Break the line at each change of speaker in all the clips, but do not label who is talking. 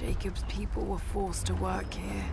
Jacob's people were forced to work here.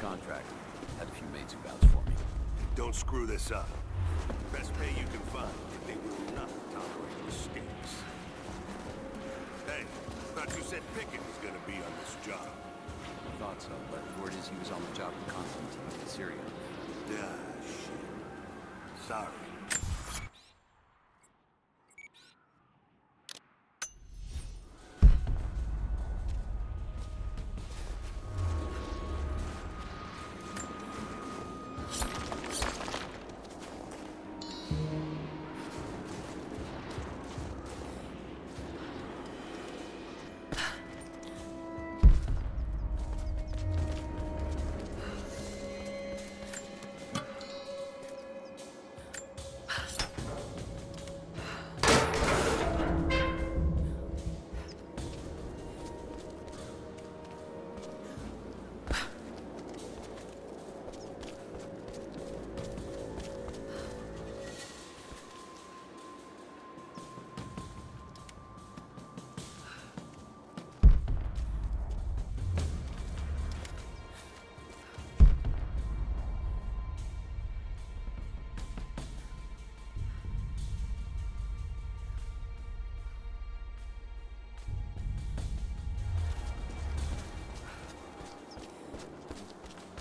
Contract. Had a few mates who vouched for me.
Don't screw this up. Best pay you can find. They will not tolerate mistakes. Hey, thought you said Pickett was gonna be on this job.
I Thought so, but word is he was on the job with Constantine in Syria.
Ah, shit. Sorry.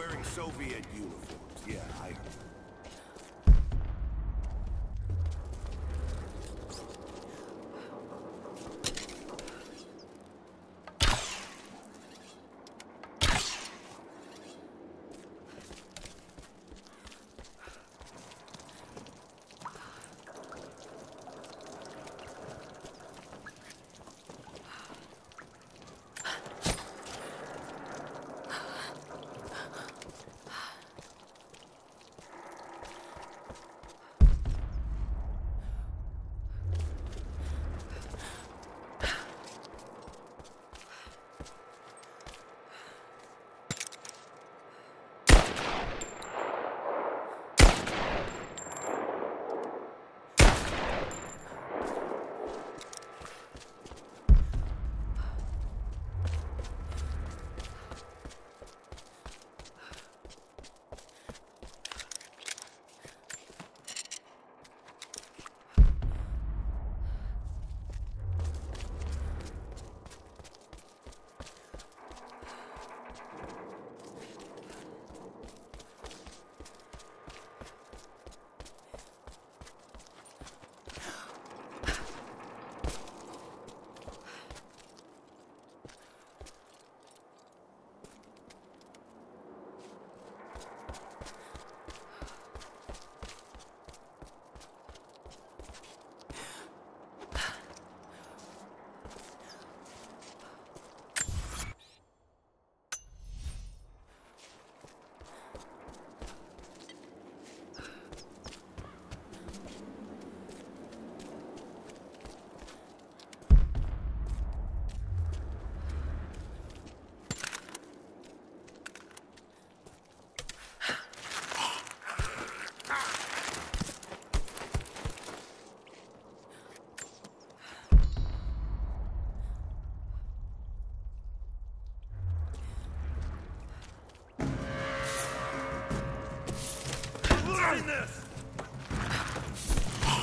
Wearing Soviet uniforms. Yeah, I heard.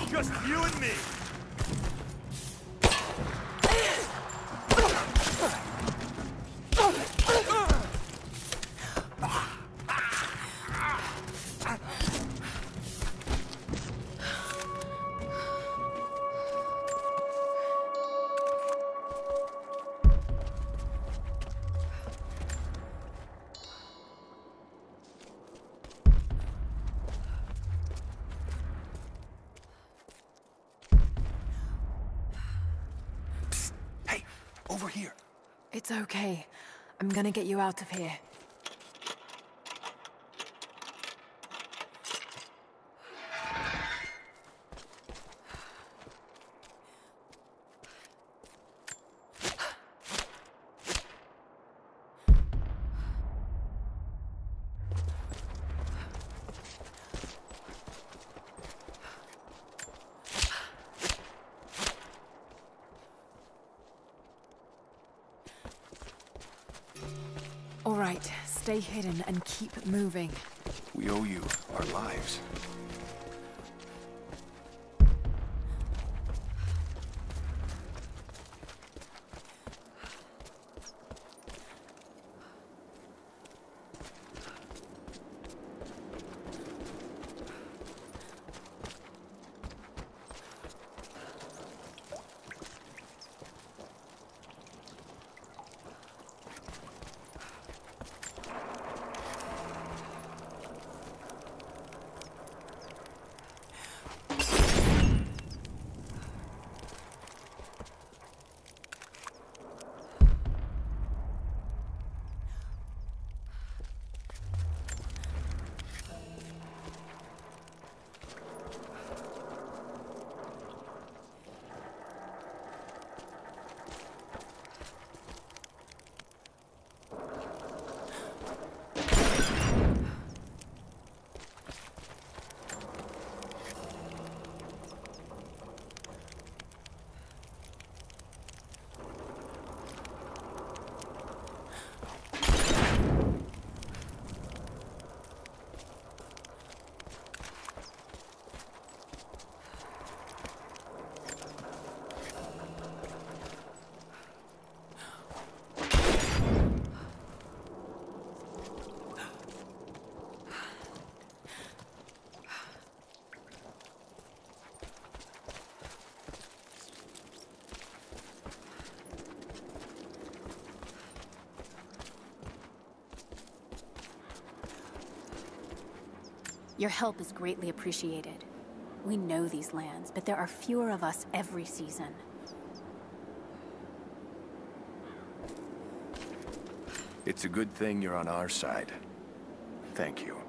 Just you and me!
Over here.
It's okay. I'm gonna get you out of here. Keep moving.
We owe you our lives.
Your help is greatly appreciated. We know these lands, but there are fewer of us every season.
It's a good thing you're on our side. Thank you.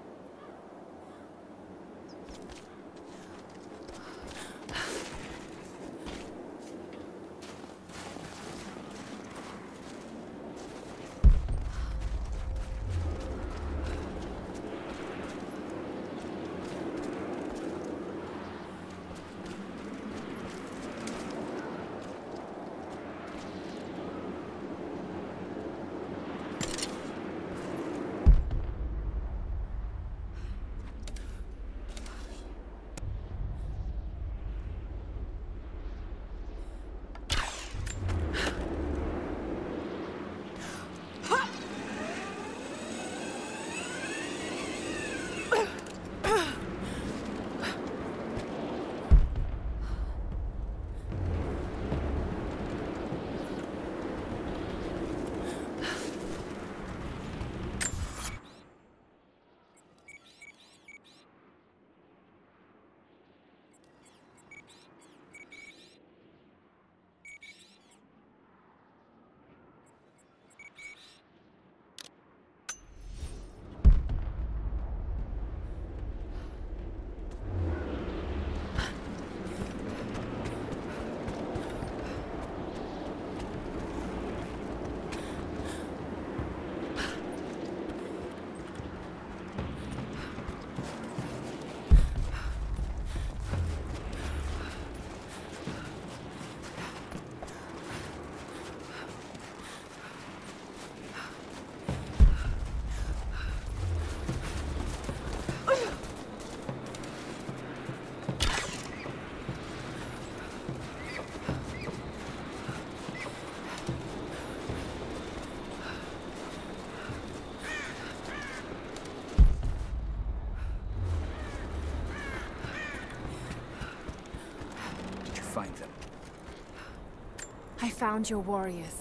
Found your warriors.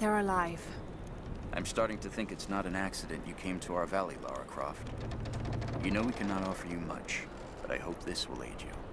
They're alive.
I'm starting to think it's not an accident you came to our valley, Lara Croft. You know we cannot offer you much, but I hope this will aid you.